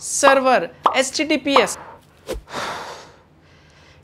Server S T T P S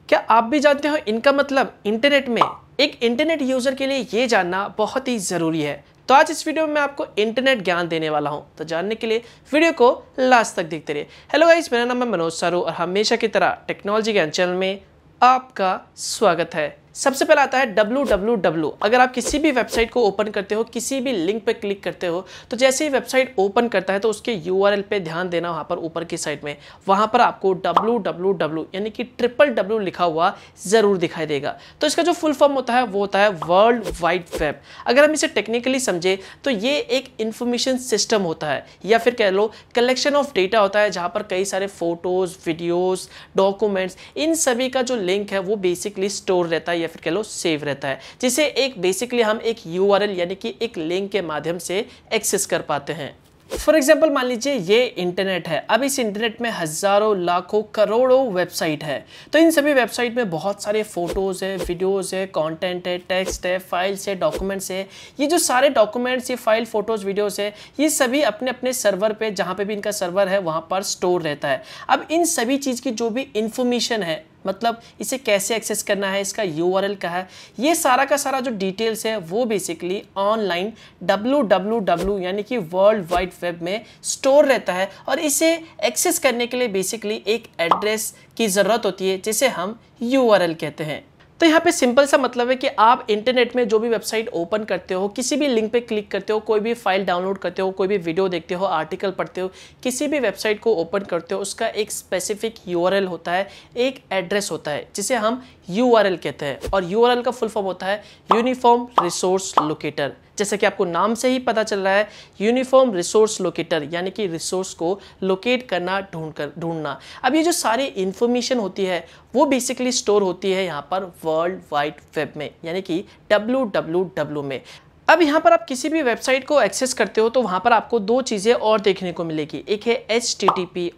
क्या आप भी जानते हो इनका मतलब इंटरनेट में एक इंटरनेट यूज़र के लिए ये जानना बहुत ही ज़रूरी है। तो आज इस वीडियो में मैं आपको इंटरनेट ज्ञान देने वाला हूँ। तो जानने के लिए वीडियो को लास्ट तक देखते रहिए। हेलो गाइस मेरा नाम है मनोज सारू और हमेशा की तरह टेक्नोलॉजी ज्ञान चैनल में आपका स्वागत है। सबसे पहले आता है डब्लू अगर आप किसी भी वेबसाइट को ओपन करते हो, किसी भी लिंक पे क्लिक करते हो तो जैसे ही वेबसाइट ओपन करता है तो उसके यूआरएल पे ध्यान देना वहाँ पर ऊपर की साइड में। वहाँ पर आपको डब्लू यानी कि ट्रिपल डब्लू लिखा हुआ ज़रूर दिखाई देगा। तो इसका जो फुल फॉर्म होता है, वो होता है वर्ल्ड वाइड वेब। अगर हम इसे टेक्निकली समझे तो ये एक इंफॉर्मेशन सिस्टम होता है, या फिर कह लो कलेक्शन ऑफ़ डेटा होता है, जहाँ पर कई सारे फ़ोटोज़, वीडियोज़, डॉक्यूमेंट्स, इन सभी का जो लिंक है, वो बेसिकली स्टोर रहता है या फिर कह लो सेव रहता है। जिसे एक बेसिकली हम एक यू यानी कि एक लिंक के माध्यम से एक्सेस कर पाते हैं। फॉर एग्ज़ाम्पल मान लीजिए ये इंटरनेट है। अब इस इंटरनेट में हज़ारों, लाखों, करोड़ों वेबसाइट है। तो इन सभी वेबसाइट में बहुत सारे फ़ोटोज़ है वीडियोज़ है कंटेंट है टेक्स्ट है फाइल्स है डॉक्यूमेंट्स है। ये जो सारे डॉक्यूमेंट्स ये फ़ाइल फ़ोटोज़ वीडियोज़ है, ये सभी अपने अपने सर्वर पे, जहाँ पे भी इनका सर्वर है, वहाँ पर स्टोर रहता है। अब इन सभी चीज़ की जो भी इंफॉर्मेशन है मतलब इसे कैसे एक्सेस करना है, इसका यू आर एल का है? ये सारा का सारा जो डिटेल्स है, वो basically online W W W यानी कि वर्ल्ड वाइड वेब में स्टोर रहता है और इसे एक्सेस करने के लिए बेसिकली एक एड्रेस की ज़रूरत होती है, जिसे हम यू आर एल कहते हैं। तो यहाँ पे सिंपल सा मतलब है कि आप इंटरनेट में जो भी वेबसाइट ओपन करते हो, किसी भी लिंक पे क्लिक करते हो, कोई भी फ़ाइल डाउनलोड करते हो, कोई भी वीडियो देखते हो आर्टिकल पढ़ते हो, किसी भी वेबसाइट को ओपन करते हो, उसका एक स्पेसिफिक यूआरएल होता है, एक एड्रेस होता है, जिसे हम यूआरएल कहते हैं। और यूआरएल का फुल फॉर्म होता है यूनिफॉर्म रिसोर्स लोकेटर जैसा कि आपको नाम से ही पता चल रहा है यूनिफॉर्म रिसोर्स लोकेटर यानी कि रिसोर्स को लोकेट करना, ढूंढ कर, ढूंढना। अब ये जो सारी इंफॉर्मेशन होती है, वो बेसिकली स्टोर होती है यहाँ पर वर्ल्ड वाइड वेब में, यानी कि डब्ल्यू में। अब यहाँ पर आप किसी भी वेबसाइट को एक्सेस करते हो तो वहाँ पर आपको दो चीज़ें और देखने को मिलेगी। एक है एच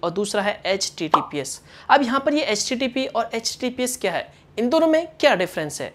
और दूसरा है एच अब यहाँ पर ये एच और एच क्या है? इन दोनों में क्या डिफरेंस है?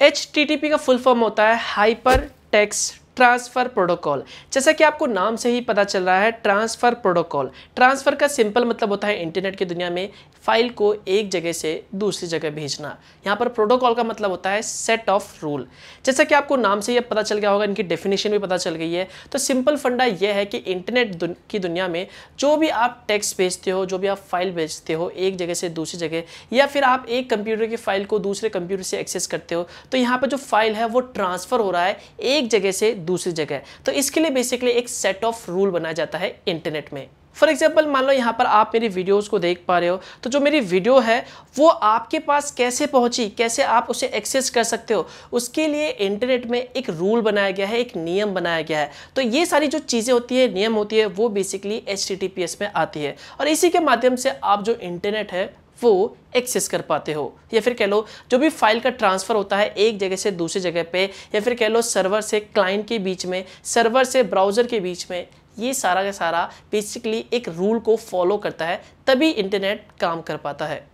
एच का फुल फॉर्म होता है हाइपर टेक्स्ट ट्रांसफ़र प्रोटोकॉल। जैसा कि आपको नाम से ही पता चल रहा है ट्रांसफ़र प्रोटोकॉल। ट्रांसफ़र का सिंपल मतलब होता है इंटरनेट की दुनिया में फ़ाइल को एक जगह से दूसरी जगह भेजना। यहाँ पर प्रोटोकॉल का मतलब होता है सेट ऑफ़ रूल जैसा कि आपको नाम से ही पता चल गया होगा इनकी डेफिनेशन भी पता चल गई है। तो सिंपल फंडा यह है कि इंटरनेट दुन, की दुनिया में जो भी आप टेक्स्ट भेजते हो जो भी आप फ़ाइल भेजते हो एक जगह से दूसरी जगह या फिर आप एक कंप्यूटर की फ़ाइल को दूसरे कंप्यूटर से एक्सेस करते हो तो यहाँ पर जो फ़ाइल है वो ट्रांसफ़र हो रहा है एक जगह से दूसरी जगह तो इसके लिए बेसिकली एक सेट ऑफ़ रूल बनाया जाता है इंटरनेट में। फॉर एग्ज़ाम्पल मान लो यहाँ पर आप मेरी वीडियोस को देख पा रहे हो तो जो मेरी वीडियो है, वो आपके पास कैसे पहुँची? कैसे आप उसे एक्सेस कर सकते हो? उसके लिए इंटरनेट में एक रूल बनाया गया है, एक नियम बनाया गया है। तो ये सारी जो चीज़ें होती है, नियम होती है, वो बेसिकली एच में आती है। और इसी के माध्यम से आप जो इंटरनेट है वो एक्सेस कर पाते हो। या फिर कह लो, जो भी फ़ाइल का ट्रांसफ़र होता है एक जगह से दूसरी जगह पे, या फिर कह लो सर्वर से क्लाइंट के बीच में सर्वर से ब्राउज़र के बीच में, ये सारा का सारा बेसिकली एक रूल को फॉलो करता है, तभी इंटरनेट काम कर पाता है।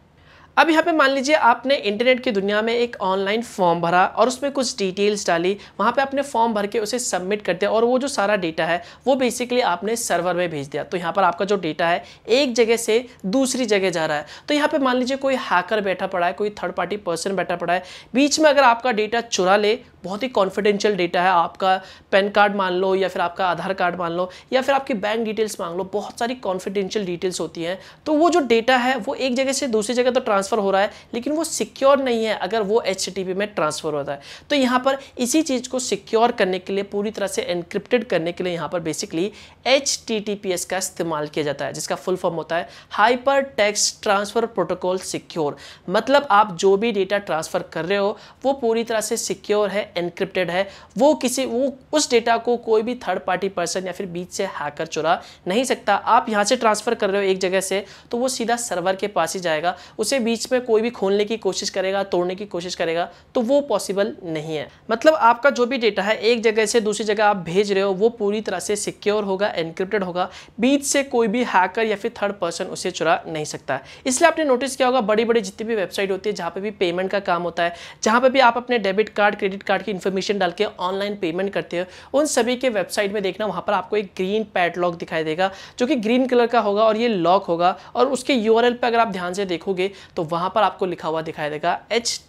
अब यहाँ पे मान लीजिए आपने इंटरनेट की दुनिया में एक ऑनलाइन फॉर्म भरा और उसमें कुछ डिटेल्स डाली, वहाँ पे आपने फॉर्म भर के उसे सबमिट कर दिया और वो जो सारा डेटा है, वो बेसिकली आपने सर्वर में भेज दिया। तो यहाँ पर आपका जो डेटा है, एक जगह से दूसरी जगह जा रहा है। तो यहाँ पर मान लीजिए कोई हैकर बैठा पड़ा है, कोई थर्ड पार्टी पर्सन बैठा पड़ा है, बीच में अगर आपका डेटा चुरा ले बहुत ही कॉन्फिडेंशियल डेटा है। आपका पैन कार्ड मान लो या फिर आपका आधार कार्ड मान लो या फिर आपकी बैंक डिटेल्स मांग लो, बहुत सारी कॉन्फिडेंशियल डिटेल्स होती हैं। तो वो जो डेटा है, वो एक जगह से दूसरी जगह तो ट्रांसफ़र हो रहा है, लेकिन वो सिक्योर नहीं है अगर वो एच में ट्रांसफ़र होता है। तो यहाँ पर इसी चीज़ को सिक्योर करने के लिए, पूरी तरह से एनक्रिप्टेड करने के लिए यहाँ पर बेसिकली एचटीटीपीएस का इस्तेमाल किया जाता है, जिसका फुल फॉर्म होता है hyper text transfer protocol secure मतलब आप जो भी डेटा ट्रांसफ़र कर रहे हो, वो पूरी तरह से सिक्योर है एनक्रिप्टेड है, वो किसी, वो, उस डेटा को कोई भी थर्ड पार्टी पर्सन या फिर बीच से हैकर चुरा नहीं सकता। आप यहाँ से ट्रांसफ़र कर रहे हो एक जगह से तो वो सीधा सर्वर के पास ही जाएगा। उसे बीच में कोई भी खोलने की कोशिश करेगा, तोड़ने की कोशिश करेगा तो वो पॉसिबल नहीं है। मतलब आपका जो भी डेटा है, एक जगह से दूसरी जगह आप भेज रहे हो, वो पूरी तरह से सिक्योर होगा एनक्रिप्टेड होगा। बीच से कोई भी हैकर या फिर थर्ड पर्सन उसे चुरा नहीं सकता। इसलिए आपने नोटिस किया होगा बड़ी बड़ी जितनी भी वेबसाइट होती है, जहाँ पे भी पेमेंट का काम होता है, जहाँ पे भी आप अपने डेबिट कार्ड क्रेडिट कार्ड की इन्फॉर्मेशन डाल के ऑनलाइन पेमेंट करते हो। उन सभी के वेबसाइट में देखना, वहाँ पर आपको एक ग्रीन पैडलॉक दिखाई देगा, जो कि ग्रीन कलर का होगा और ये लॉक होगा और उसके यूआरएल पे अगर आप ध्यान से देखोगे तो वहाँ पर आपको लिखा हुआ दिखाई देगा एच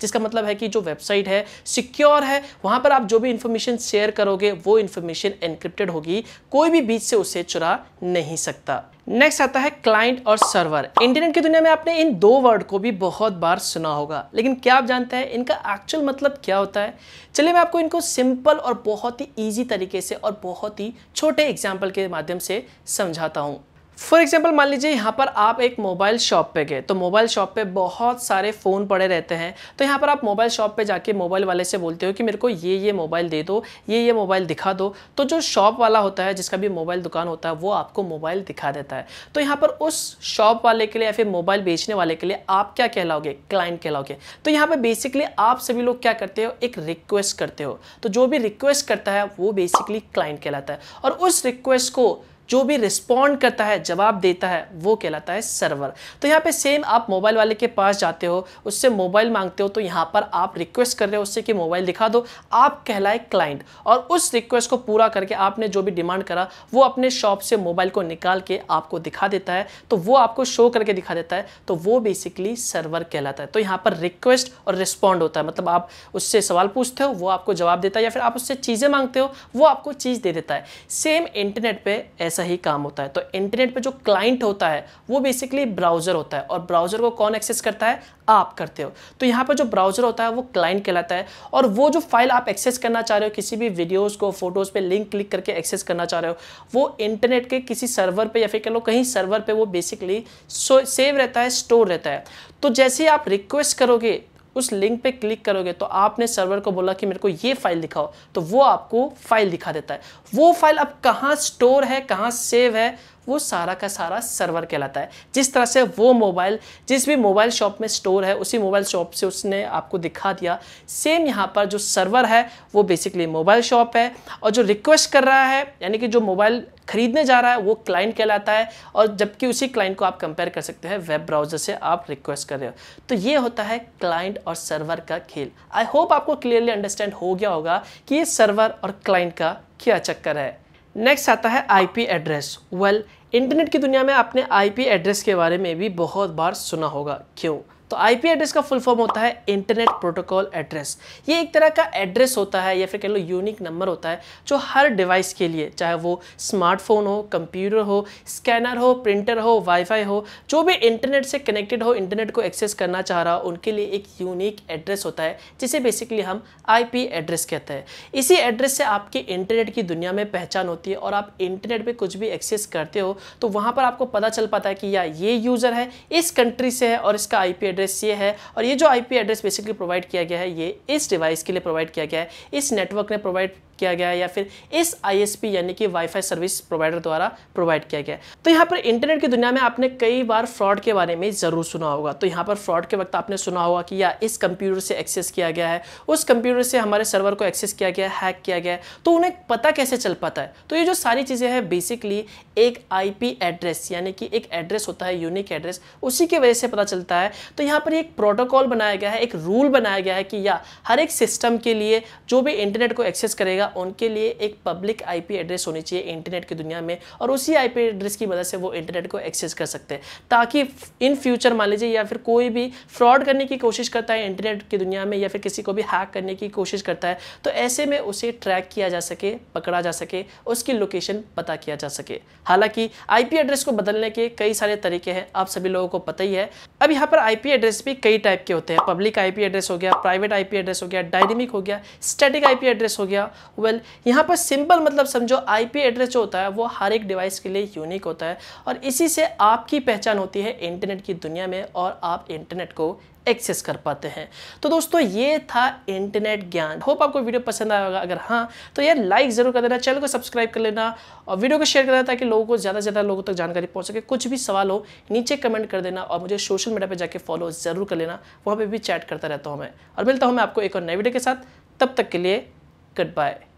जिसका मतलब है कि जो वेबसाइट है सिक्योर है। वहाँ पर आप जो भी इंफॉर्मेशन शेयर करोगे, वो इन्फॉर्मेशन एनक्रिप्टेड होगी। कोई भी बीच से उसे चुरा नहीं सकता। नेक्स्ट आता है क्लाइंट और सर्वर इंटरनेट की दुनिया में आपने इन दो वर्ड को भी बहुत बार सुना होगा. लेकिन क्या आप जानते हैं, इनका एक्चुअल मतलब क्या होता है? चलिए मैं आपको इनको सिंपल और बहुत ही इजी तरीके से और बहुत ही छोटे एग्ज़ाम्पल के माध्यम से समझाता हूँ. फॉर एग्ज़ाम्पल मान लीजिए यहाँ पर आप एक मोबाइल शॉप पे गए तो मोबाइल शॉप पे बहुत सारे फ़ोन पड़े रहते हैं। तो यहाँ पर आप मोबाइल शॉप पे जाके मोबाइल वाले से बोलते हो कि मेरे को ये ये मोबाइल दे दो, ये ये मोबाइल दिखा दो। तो जो शॉप वाला होता है, जिसका भी मोबाइल दुकान होता है, वो आपको मोबाइल दिखा देता है। तो यहाँ पर उस शॉप वाले के लिए या फिर मोबाइल बेचने वाले के लिए आप क्या कहलाओगे? क्लाइंट कहलाओगे। तो यहाँ पर बेसिकली आप सभी लोग क्या करते हो? एक रिक्वेस्ट करते हो। तो जो भी रिक्वेस्ट करता है, वो बेसिकली क्लाइंट कहलाता है। और उस रिक्वेस्ट को जो भी रिस्पॉन्ड करता है, जवाब देता है, वो कहलाता है सर्वर तो यहाँ पे सेम आप मोबाइल वाले के पास जाते हो, उससे मोबाइल मांगते हो तो यहाँ पर आप रिक्वेस्ट कर रहे हो उससे कि मोबाइल दिखा दो, आप कहलाए क्लाइंट और उस रिक्वेस्ट को पूरा करके आपने जो भी डिमांड करा, वो अपने शॉप से मोबाइल को निकाल के आपको दिखा देता है तो वो आपको शो करके दिखा देता है तो वो बेसिकली सर्वर कहलाता है. तो यहाँ पर रिक्वेस्ट और रिस्पॉन्ड होता है मतलब आप उससे सवाल पूछते हो, वो आपको जवाब देता है, या फिर आप उससे चीज़ें मांगते हो, वो आपको चीज़ दे देता है. सेम इंटरनेट पर ऐसा ही काम होता है। तो इंटरनेट पे जो क्लाइंट होता है, वो बेसिकली ब्राउज़र होता है और ब्राउज़र को कौन एक्सेस करता है? आप करते हो। तो यहाँ पर जो ब्राउज़र होता है, वो क्लाइंट कहलाता है और वो जो फ़ाइल आप एक्सेस करना चाह रहे हो, किसी भी वीडियोज़ को फ़ोटोज़ पे लिंक क्लिक करके एक्सेस करना चाह रहे हो, वो इंटरनेट के किसी सर्वर पे या फिर कह लो कहीं सर्वर पे वो बेसिकली सेव रहता है स्टोर रहता है। तो जैसे आप रिक्वेस्ट करोगे उस लिंक पे क्लिक करोगे तो आपने सर्वर को बोला कि मेरे को ये फ़ाइल दिखाओ तो वो आपको फ़ाइल दिखा देता है। वो फ़ाइल अब कहाँ स्टोर है, कहाँ सेव है वो सारा का सारा सर्वर कहलाता है। जिस तरह से वो मोबाइल जिस भी मोबाइल शॉप में स्टोर है, उसी मोबाइल शॉप से उसने आपको दिखा दिया। सेम यहाँ पर जो सर्वर है, वो बेसिकली मोबाइल शॉप है। और जो रिक्वेस्ट कर रहा है, यानी कि जो मोबाइल खरीदने जा रहा है, वो क्लाइंट कहलाता है। और जबकि उसी क्लाइंट को आप कंपेयर कर सकते हैं वेब ब्राउज़र से आप रिक्वेस्ट कर रहे हो। तो ये होता है क्लाइंट और सर्वर का खेल। आई होप आपको क्लियरली अंडरस्टैंड हो गया होगा कि ये सर्वर और क्लाइंट का क्या चक्कर है। नेक्स्ट आता है आईपी एड्रेस वेल इंटरनेट की दुनिया में आपने आईपी एड्रेस के बारे में भी बहुत बार सुना होगा। क्यों? तो आईपी एड्रेस का फुल फॉर्म होता है इंटरनेट प्रोटोकॉल एड्रेस ये एक तरह का एड्रेस होता है या फिर कह लो यूनिक नंबर होता है जो हर डिवाइस के लिए, चाहे वो स्मार्टफ़ोन हो कंप्यूटर हो स्कैनर हो प्रिंटर हो वाईफाई हो, जो भी इंटरनेट से कनेक्टेड हो इंटरनेट को एक्सेस करना चाह रहा हो उनके लिए एक यूनिक एड्रेस होता है, जिसे बेसिकली हम आईपी एड्रेस कहते हैं। इसी एड्रेस से आपकी इंटरनेट की दुनिया में पहचान होती है और आप इंटरनेट पर कुछ भी एक्सेस करते हो तो वहाँ पर आपको पता चल पाता है कि या ये यूज़र है, इस कंट्री से है और इसका आई एड्रेस ये है और ये जो आईपी एड्रेस बेसिकली प्रोवाइड किया गया है, ये इस डिवाइस के लिए प्रोवाइड किया गया है, इस नेटवर्क ने प्रोवाइड किया गया है या फिर इस आईएसपी यानी कि वाईफाई सर्विस प्रोवाइडर द्वारा प्रोवाइड किया गया। तो यहाँ पर इंटरनेट की दुनिया में आपने कई बार फ्रॉड के बारे में ज़रूर सुना होगा। तो यहाँ पर फ्रॉड के वक्त आपने सुना होगा कि या इस कंप्यूटर से एक्सेस किया गया है, उस कंप्यूटर से हमारे सर्वर को एक्सेस किया गया हैक किया गया। तो उन्हें पता कैसे चल पाता है? तो ये जो सारी चीज़ें हैं बेसिकली एक आईपी एड्रेस यानी कि एक एड्रेस होता है यूनिक एड्रेस उसी की वजह से पता चलता है। तो यहाँ पर एक प्रोटोकॉल बनाया गया है, एक रूल बनाया गया है कि या हर एक सिस्टम के लिए जो भी इंटरनेट को एक्सेस करेगा करेगा उनके लिए एक पब्लिक आईपी एड्रेस होनी चाहिए इंटरनेट की दुनिया में और उसी आईपी एड्रेस की मदद से वो इंटरनेट को एक्सेस कर सकते हैं। ताकि इन फ्यूचर मान लीजिए या फिर कोई भी फ्रॉड करने की कोशिश करता है इंटरनेट की दुनिया में या फिर किसी को भी हैक करने की कोशिश करता है तो ऐसे में उसे ट्रैक किया जा सके, पकड़ा जा सके, उसकी लोकेशन पता किया जा सके। हालाँकि आईपी एड्रेस को बदलने के कई सारे तरीके हैं, आप सभी लोगों को पता ही है। अब यहाँ पर आईपी एड्रेस भी कई टाइप के होते हैं। पब्लिक आईपी एड्रेस हो गया प्राइवेट आईपी एड्रेस हो गया डायनेमिक हो गया स्टैटिक आईपी एड्रेस हो गया वेल well, यहाँ पर सिंपल मतलब समझो आईपी एड्रेस जो होता है वो हर एक डिवाइस के लिए यूनिक होता है और इसी से आपकी पहचान होती है इंटरनेट की दुनिया में और आप इंटरनेट को एक्सेस कर पाते हैं। तो दोस्तों ये था इंटरनेट ज्ञान। होप आपको वीडियो पसंद आया होगा। अगर हाँ तो यार लाइक ज़रूर कर देना चैनल को सब्सक्राइब कर लेना और वीडियो को शेयर कर देना ताकि लोगों को ज़्यादा से ज़्यादा लोगों तक जानकारी पहुँच सके। कुछ भी सवाल हो नीचे कमेंट कर देना और मुझे सोशल मीडिया पर जाकर फॉलो ज़रूर कर लेना। वहाँ पर भी चैट करता रहता हूँ मैं। और मिलता हूँ मैं आपको एक और नए वीडियो के साथ। तब तक के लिए Goodbye.